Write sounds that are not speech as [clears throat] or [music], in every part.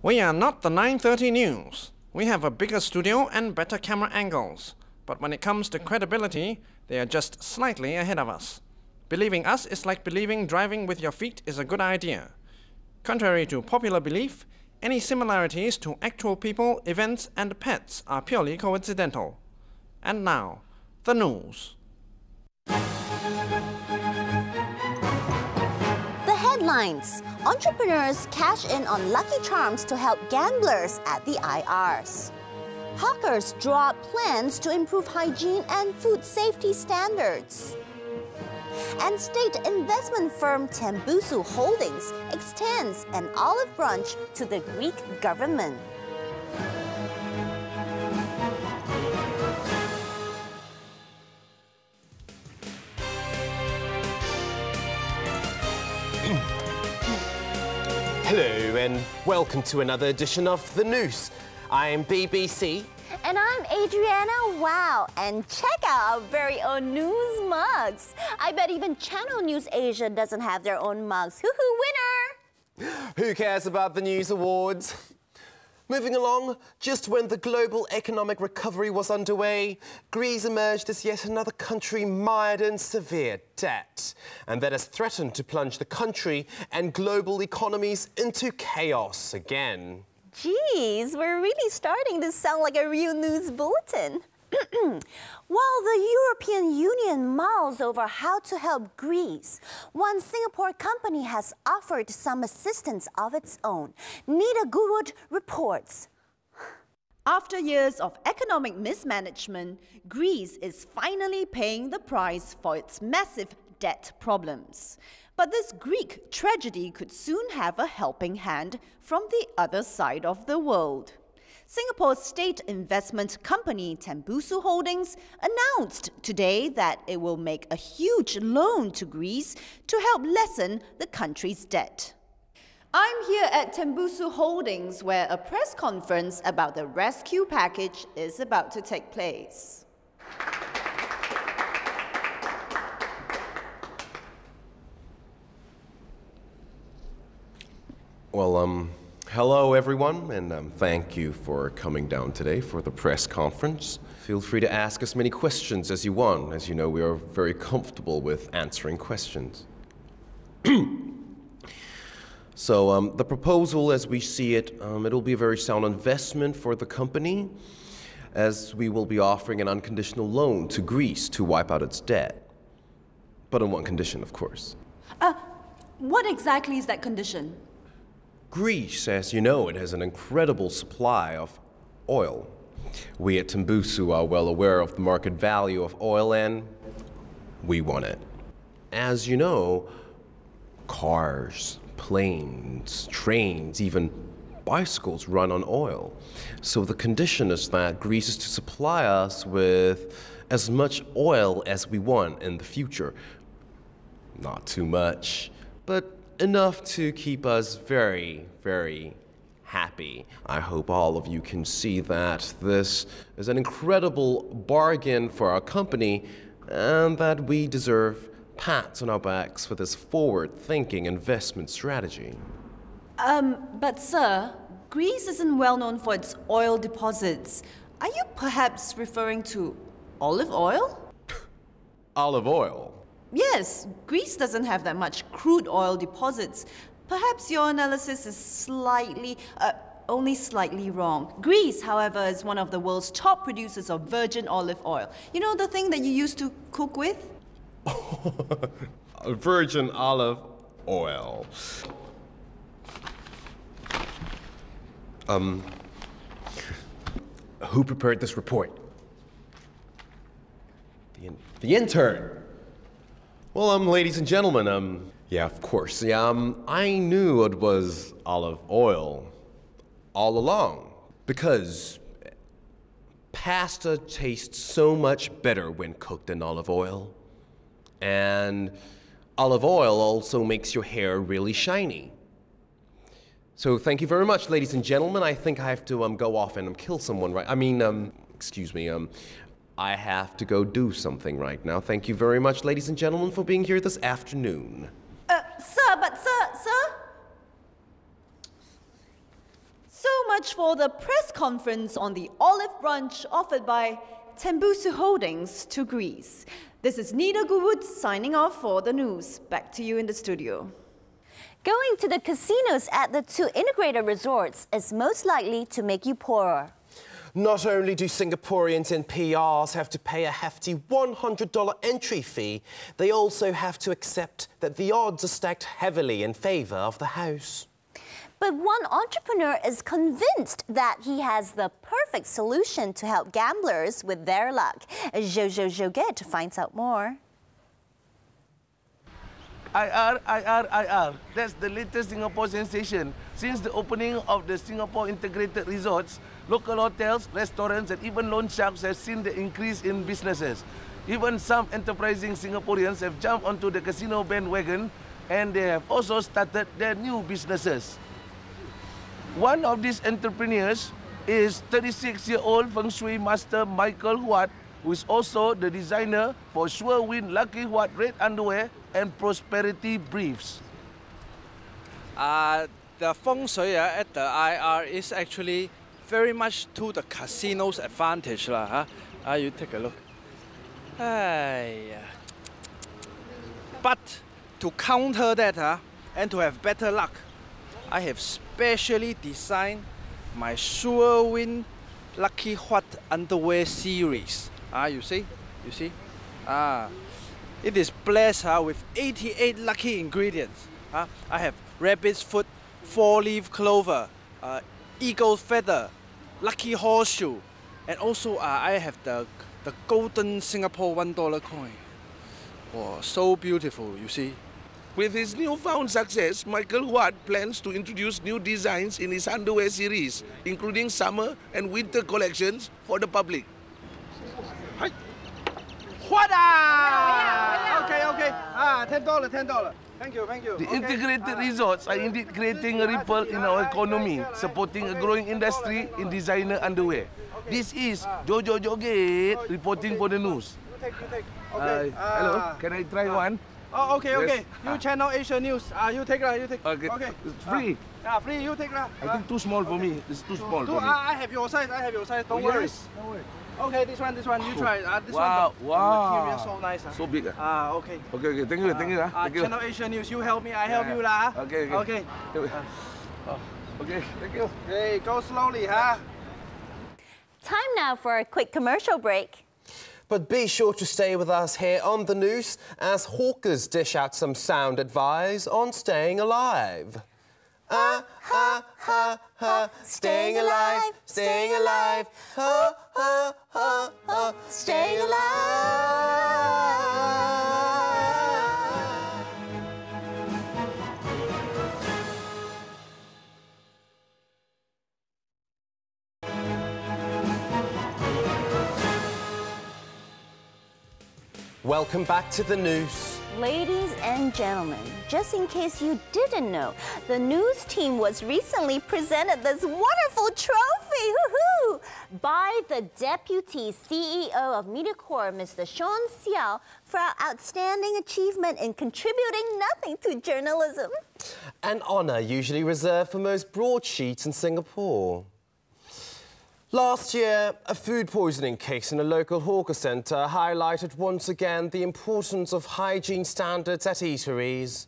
We are not the 930 News. We have a bigger studio and better camera angles. But when it comes to credibility, they are just slightly ahead of us. Believing us is like believing driving with your feet is a good idea. Contrary to popular belief, any similarities to actual people, events, and pets are purely coincidental. And now, the news. Entrepreneurs cash in on Lucky Charms to help gamblers at the IRs. Hawkers draw up plans to improve hygiene and food safety standards. And state investment firm Tembusu Holdings extends an olive branch to the Greek government. And welcome to another edition of The Noose. I am BBC. And I'm Adriana Wow. And check out our very own news mugs. I bet even Channel News Asia doesn't have their own mugs. Hoo-hoo, winner! Who cares about the news awards? Moving along, just when the global economic recovery was underway, Greece emerged as yet another country mired in severe debt. And that has threatened to plunge the country and global economies into chaos again. Geez, we're really starting to sound like a real news bulletin. [clears throat] While the European Union mulls over how to help Greece, one Singapore company has offered some assistance of its own. Nita Goodwood reports. After years of economic mismanagement, Greece is finally paying the price for its massive debt problems. But this Greek tragedy could soon have a helping hand from the other side of the world. Singapore's state investment company Tembusu Holdings announced today that it will make a huge loan to Greece to help lessen the country's debt. I'm here at Tembusu Holdings where a press conference about the rescue package is about to take place. Well, um, Hello, everyone, and um, thank you for coming down today for the press conference. Feel free to ask as many questions as you want. As you know, we are very comfortable with answering questions. [clears throat] so, um, the proposal, as we see it, um, it'll be a very sound investment for the company, as we will be offering an unconditional loan to Greece to wipe out its debt. But on one condition, of course. Uh, what exactly is that condition? Greece, as you know, it has an incredible supply of oil. We at Tembusu are well aware of the market value of oil and we want it. As you know, cars, planes, trains, even bicycles run on oil. So the condition is that Greece is to supply us with as much oil as we want in the future. Not too much, but enough to keep us very, very happy. I hope all of you can see that this is an incredible bargain for our company and that we deserve pats on our backs for this forward-thinking investment strategy. Um, but sir, Greece isn't well known for its oil deposits. Are you perhaps referring to olive oil? [laughs] olive oil? Yes, Greece doesn't have that much crude oil deposits. Perhaps your analysis is slightly, uh, only slightly wrong. Greece, however, is one of the world's top producers of virgin olive oil. You know the thing that you used to cook with? [laughs] virgin olive oil. Um, who prepared this report? The, in the intern. Well, um, ladies and gentlemen, um, yeah, of course. Yeah, um, I knew it was olive oil all along because pasta tastes so much better when cooked in olive oil. And olive oil also makes your hair really shiny. So thank you very much, ladies and gentlemen. I think I have to um, go off and um, kill someone, right? I mean, um, excuse me. Um, I have to go do something right now. Thank you very much, ladies and gentlemen, for being here this afternoon. Uh, sir, but sir, sir? So much for the press conference on the olive brunch offered by Tembusu Holdings to Greece. This is Nina Goodwood signing off for the Noose. Back to you in the studio. Going to the casinos at the two integrated resorts is most likely to make you poorer. Not only do Singaporeans and PRs have to pay a hefty $100 entry fee, they also have to accept that the odds are stacked heavily in favour of the house. But one entrepreneur is convinced that he has the perfect solution to help gamblers with their luck. Jojo Joget finds out more. IR, IR, IR. That's the latest Singapore sensation. Since the opening of the Singapore Integrated Resorts, local hotels, restaurants, and even loan sharks have seen the increase in businesses. Even some enterprising Singaporeans have jumped onto the casino bandwagon and they have also started their new businesses. One of these entrepreneurs is 36-year-old Feng Shui master Michael Huat, who is also the designer for Sure Win Lucky Huat Red Underwear and Prosperity Briefs. Uh, the feng shui uh, at the IR is actually very much to the casino's advantage. Lah, huh? uh, you take a look. Ay, but to counter that uh, and to have better luck, I have specially designed my Sure Win Lucky Huat Underwear series. Ah, you see? You see? Ah, it is blessed uh, with 88 lucky ingredients. Uh, I have rabbit's foot, four-leaf clover, uh, eagle's feather, lucky horseshoe, and also uh, I have the, the golden Singapore $1 coin. Oh, so beautiful, you see. With his newfound success, Michael Huat plans to introduce new designs in his underwear series, including summer and winter collections for the public. Hi. What? Ah! Okay, okay. Ah, ten dollar, ten dollar. Thank you, thank you. The okay. integrated resorts are indeed creating a ripple in our economy, supporting a growing industry in designer underwear. This is Jojo Joget reporting for the Noose. You take, you take. Uh, Okay. hello, ah. can I try one? Oh, okay, Yes. okay. You Ah. channel Asia News. Ah, you take lah, you take. Okay. Okay. It's free. Ah, yeah, free. You take lah. I think too small for me. It's too small Two, for me. ah, I have your size. I have your size. Don't Oh, worry. yes. Don't worry. Okay, this one, this one. You try. Ah, this Wow, one. the- wow. The material so nice. Ah. So big. ah. Ah, okay. Okay, okay. Thank you, thank you. Ah, Thank you. Channel Asia News. You help me. I help Yeah, you yeah. lah. ah. Okay, okay. Okay. [laughs] Oh, Okay, thank you. Hey, go slowly, huh? Time now for a quick commercial break. But be sure to stay with us here on the Noose as hawkers dish out some sound advice on staying alive. Ah, ha, ha, ha, staying alive, staying alive, ha, ha, ha, ha, staying alive. Welcome back to the Noose. Ladies and gentlemen, just in case you didn't know, the Noose team was recently presented this wonderful trophy by the Deputy CEO of MediaCorp, Mr. Shaun Seow, for our outstanding achievement in contributing nothing to journalism. An honour usually reserved for most broadsheets in Singapore. Last year, a food poisoning case in a local hawker centre highlighted once again the importance of hygiene standards at eateries.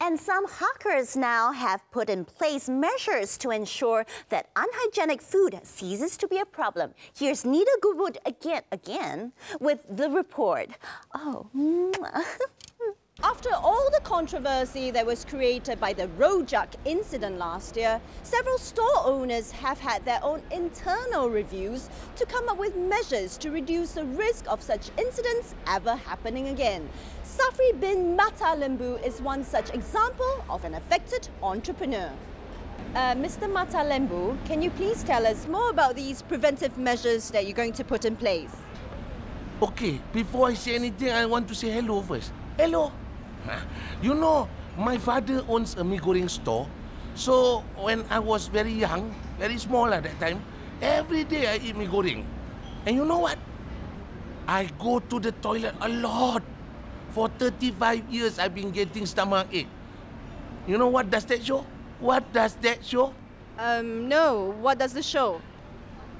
And some hawkers now have put in place measures to ensure that unhygienic food ceases to be a problem. Here's Nita Goodwood again, again, with the report. Oh. [laughs] After all the controversy that was created by the Rojak incident last year, several store owners have had their own internal reviews to come up with measures to reduce the risk of such incidents ever happening again. Safri bin Mata Lembu is one such example of an affected entrepreneur. Uh, Mr. Mata Lembu, can you please tell us more about these preventive measures that you're going to put in place? Okay, before I say anything, I want to say hello first. Hello. You know, my father owns a mee goreng store. So when I was very young, very small at that time, every day I eat mee goreng. And you know what? I go to the toilet a lot. For 35 years, I've been getting stomach ache. You know what does that show? What does that show? Um, no. What does this show?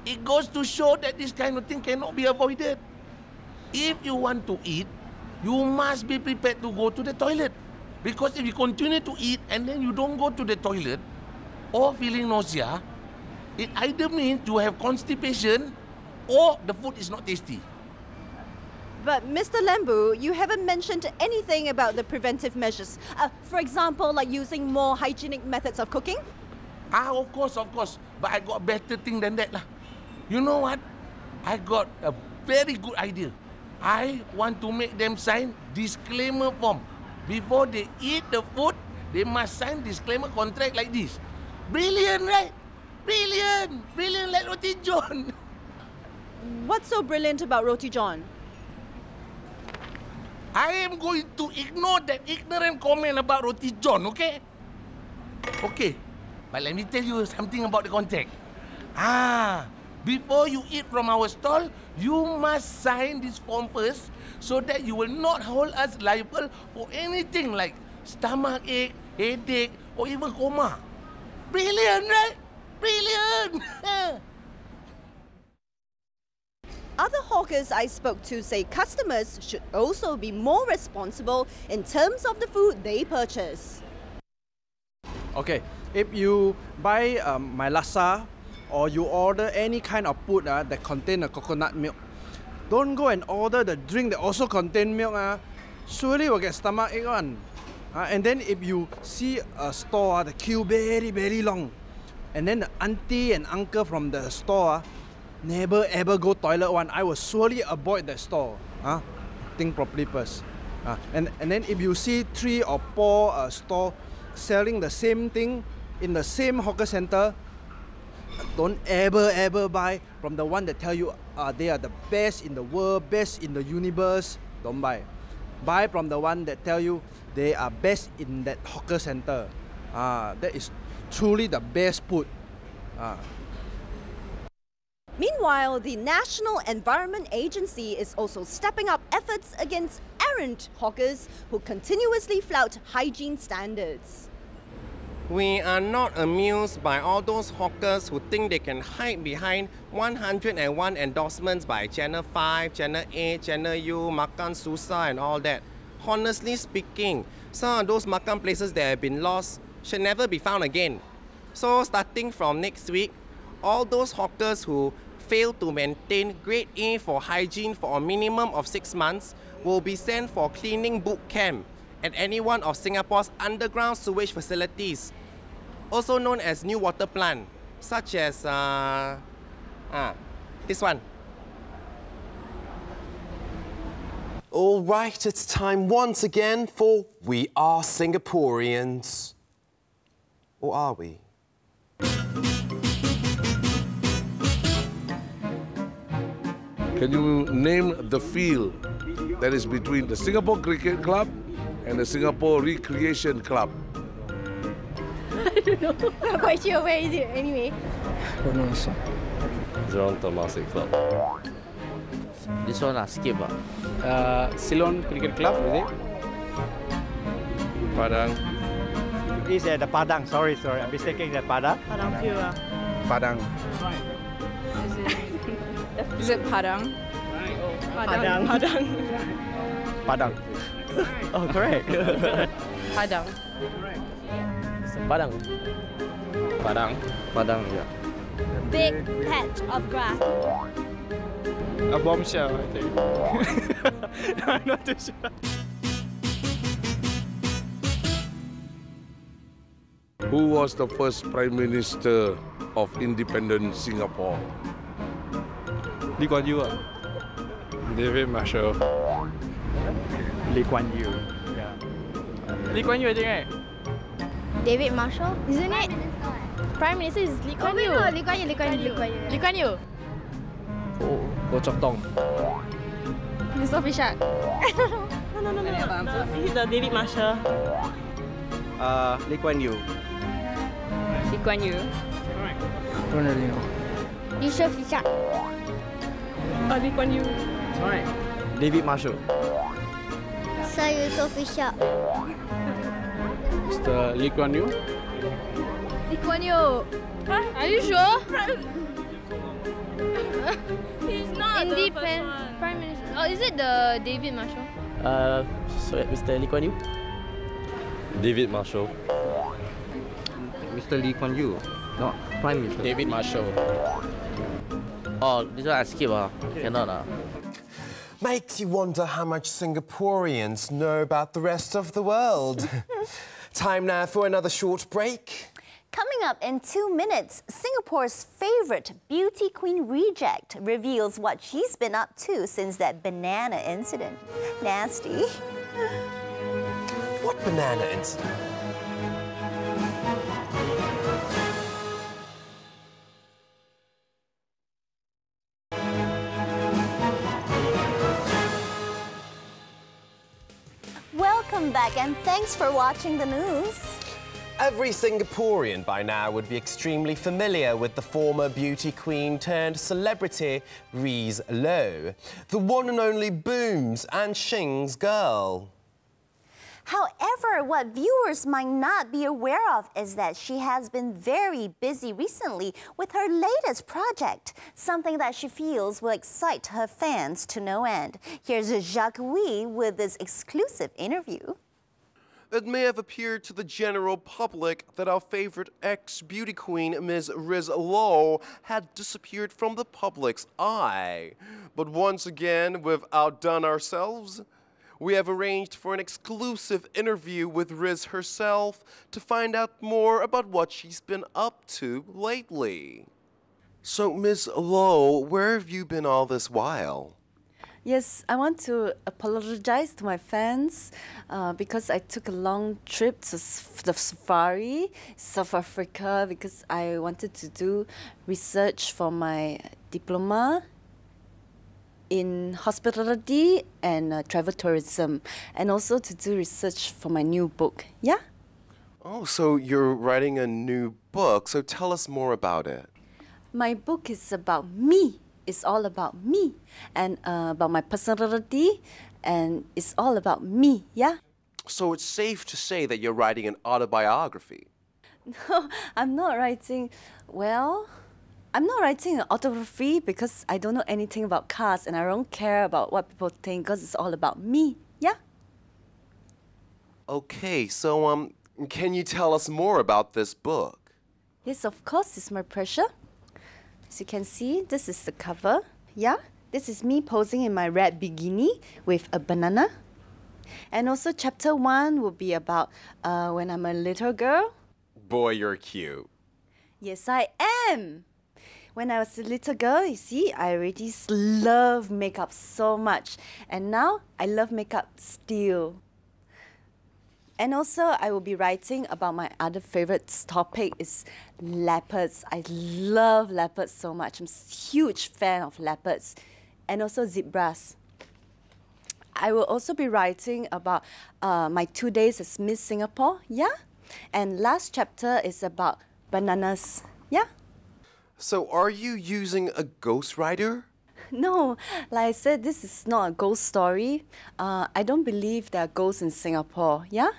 It goes to show that this kind of thing cannot be avoided. If you want to eat, you must be prepared to go to the toilet. Because if you continue to eat and then you don't go to the toilet or feeling nausea, it either means you have constipation or the food is not tasty. But Mr. Lembu, you haven't mentioned anything about the preventive measures. Uh, for example, like using more hygienic methods of cooking? Ah, of course, of course. But I got better thing than that lah. You know what? I got a very good idea. I want to make them sign disclaimer form. Before they eat the food, they must sign disclaimer contract like this. Brilliant, right? Brilliant! Brilliant like Roti John. [laughs] What's so brilliant about Roti John? I am going to ignore that ignorant comment about Roti John, okay? Okay, but let me tell you something about the contract. Ah, before you eat from our stall, you must sign this form first so that you will not hold us liable for anything like stomach ache, headache, or even coma. Brilliant, right? Brilliant! [laughs] Other hawkers I spoke to say customers should also be more responsible in terms of the food they purchase. Okay, if you buy um, my laksa or you order any kind of food uh, that contain a coconut milk, don't go and order the drink that also contain milk. Uh, surely will get stomach ache one. Uh, and then if you see a store, uh, the queue very, very long. And then the auntie and uncle from the store uh, never ever go toilet one. I will surely avoid that store. Uh, think properly first. Uh, and, and then if you see three or four uh, store selling the same thing in the same hawker center, don't ever ever buy from the one that tell you uh, they are the best in the world, best in the universe. Don't buy. Buy from the one that tell you they are best in that hawker center. Uh, that is truly the best food. Uh, Meanwhile, the National Environment Agency is also stepping up efforts against errant hawkers who continuously flout hygiene standards. We are not amused by all those hawkers who think they can hide behind 101 endorsements by Channel 5, Channel 8, Channel U, Makansutra and all that. Honestly speaking, some of those makan places that have been lost should never be found again. So starting from next week, all those hawkers who fail to maintain grade A for hygiene for a minimum of six months will be sent for cleaning boot camp at any one of Singapore's underground sewage facilities, also known as new water plant, such as uh, ah, this one. All right, it's time once again for We Are Singaporeans. Or are we? Can you name the field that is between the Singapore Cricket Club and the Singapore Recreation Club? I don't know. I'm quite sure where is it anyway. Jurong Temasek Club. This one lah, skip ah. Uh, Ceylon Cricket Club, is it? Padang. It's at the Padang. Sorry, sorry. I'm mistaken the Padang. Padang Field. ah. Padang. [laughs] Is it Padang? Padang. Padang. Padang. [laughs] Oh, correct. [laughs] Padang. Padang. Padang. Padang, yeah. Big patch of grass. A bombshell, I think. [laughs] I'm not too sure. Who was the first Prime Minister of independent Singapore? Lee Kuan Yew. ah. David Marshall. Lee Kuan Yew. Yeah. Lee Kuan Yew, I think, right? David Marshall, isn't it? Prime Minister is Lee Kuan Yew. Lee Kuan Yew, Lee Kuan Yew, Lee Kuan Yew. Lee Kuan Yew. Oh, Goh Chok Tong. Yusof Ishak. He's the David Marshall. Uh, Lee Kuan Yew. Lee Kuan Yew. Don't really know. Yusof Ishak. Uh, Lee Kuan Yew. David Marshall. Sir Yusof Ishak. Mr. Lee Kuan Yew. Lee Kuan Yew. Are you sure? [laughs] He's not Independent the first one. Prime Minister. Oh, is it the David Marshall? Uh, so Mr. Lee Kuan Yew? David Marshall. Mr. Lee Kuan Yew. No, Prime Minister. David Marshall. Oh, this one I skip ah. Cannot ah. Makes you wonder how much Singaporeans know about the rest of the world. [laughs] Time now for another short break. Coming up in two minutes, Singapore's favorite beauty queen reject reveals what she's been up to since that banana incident. Nasty. What banana incident? Welcome back and thanks for watching the Noose. Every Singaporean by now would be extremely familiar with the former beauty queen turned celebrity Reese Lowe, the one and only Booms and Shing's girl. However, what viewers might not be aware of is that she has been very busy recently with her latest project, something that she feels will excite her fans to no end. Here's Jacques Wee with this exclusive interview. It may have appeared to the general public that our favorite ex-beauty queen, Ms. Riz Lowe, had disappeared from the public's eye. But once again, we've outdone ourselves. We have arranged for an exclusive interview with Riz herself to find out more about what she's been up to lately. So, Ms. Lowe, where have you been all this while? Yes, I want to apologize to my fans uh, because I took a long trip to the safari, South Africa, because I wanted to do research for my diploma in hospitality and uh, travel tourism, and also to do research for my new book. Yeah? Oh, so you're writing a new book, so tell us more about it. My book is about me. It's all about me and uh, about my personality, and it's all about me. Yeah? So it's safe to say that you're writing an autobiography. [laughs] No, I'm not writing. Well, I'm not writing an autobiography because I don't know anything about cars and I don't care about what people think because it's all about me. Yeah? Okay, so um, can you tell us more about this book? Yes, of course, it's my pleasure. As you can see, this is the cover. Yeah? This is me posing in my red bikini with a banana. And also, chapter one will be about uh, when I'm a little girl. Boy, you're cute. Yes, I am. When I was a little girl, you see, I already love makeup so much. And now I love makeup still. And also, I will be writing about my other favorite topic is leopards. I love leopards so much. I'm a huge fan of leopards. And also zebras. I will also be writing about uh, my two days as Miss Singapore, yeah? And last chapter is about bananas? So are you using a ghostwriter? [laughs] No, like I said, this is not a ghost story. Uh, I don't believe there are ghosts in Singapore, yeah?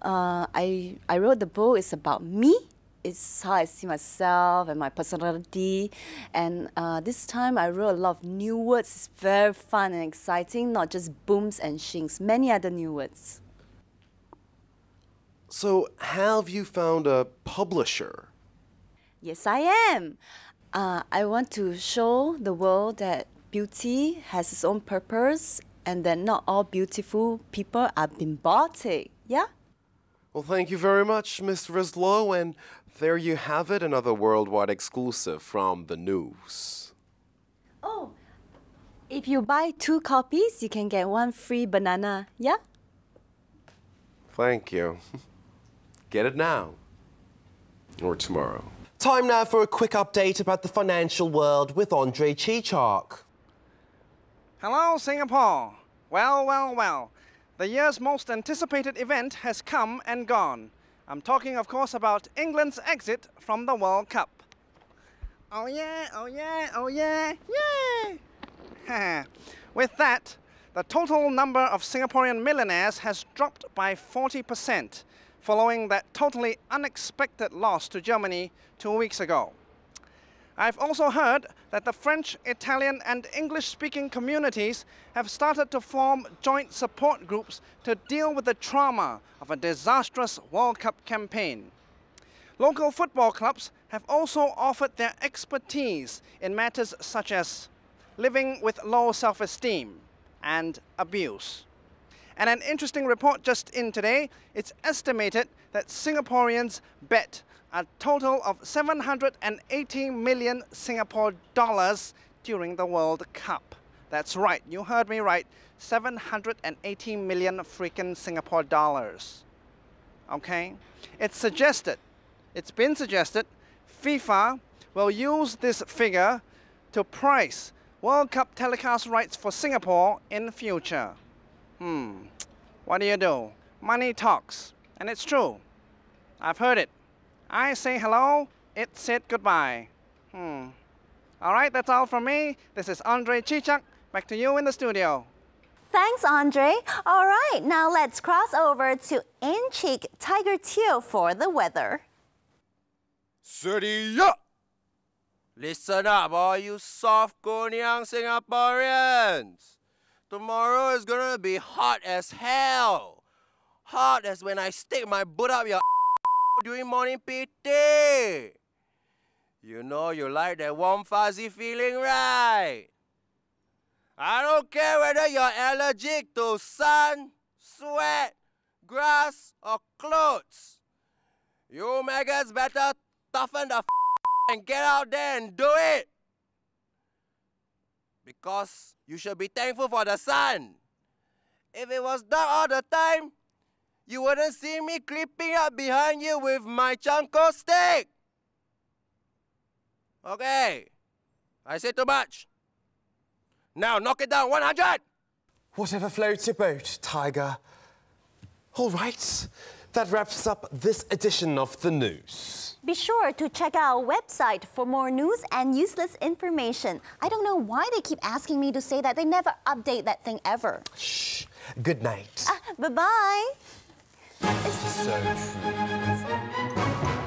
Uh, I, I wrote the book, it's about me. It's how I see myself and my personality. And uh, this time I wrote a lot of new words. It's very fun and exciting, not just booms and shings, many other new words. So have you found a publisher? Yes, I am. Uh, I want to show the world that beauty has its own purpose and that not all beautiful people are bimbotic. Yeah? Well, thank you very much, Miss Rislow, and there you have it, another worldwide exclusive from the Noose. Oh, if you buy two copies, you can get one free banana. Yeah? Thank you. [laughs] Get it now. Or tomorrow. Time now for a quick update about the financial world with Andre Chichok. Hello, Singapore. Well, well, well. The year's most anticipated event has come and gone. I'm talking, of course, about England's exit from the World Cup. Oh yeah, oh yeah, oh yeah, yeah! [laughs] With that, the total number of Singaporean millionaires has dropped by 40%. Following that totally unexpected loss to Germany two weeks ago. I've also heard that the French, Italian, and English speaking communities have started to form joint support groups to deal with the trauma of a disastrous World Cup campaign. Local football clubs have also offered their expertise in matters such as living with low self esteem and abuse. And an interesting report just in today it's estimated that Singaporeans bet a total of 780 million Singapore dollars during the World Cup. That's right, you heard me right, 780 million freaking Singapore dollars. Okay? It's suggested, it's been suggested, FIFA will use this figure to price World Cup telecast rights for Singapore in the future. Hmm, what do you do? Money talks, and it's true. I've heard it. I say hello, it said goodbye. Hmm. All right, that's all from me. This is Andre Chichak. Back to you in the studio. Thanks, Andre. All right, now let's cross over to Encik Tiger Teo for the weather. City up! Listen up, all you soft young Singaporeans. Tomorrow is gonna be hot as hell. Hot as when I stick my butt up your [laughs] during morning PT. You know you like that warm fuzzy feeling, right? I don't care whether you're allergic to sun, sweat, grass, or clothes. You maggots better toughen the [laughs] and get out there and do it. Because you should be thankful for the sun. If it was dark all the time, you wouldn't see me creeping up behind you with my chanko stick. Okay. I said too much. Now knock it down 100. Whatever floats your boat, Tiger. All right. That wraps up this edition of the Noose. Be sure to check our website for more news and useless information. I don't know why they keep asking me to say that. They never update that thing ever. Shh. Good night. Uh, bye-bye. So true.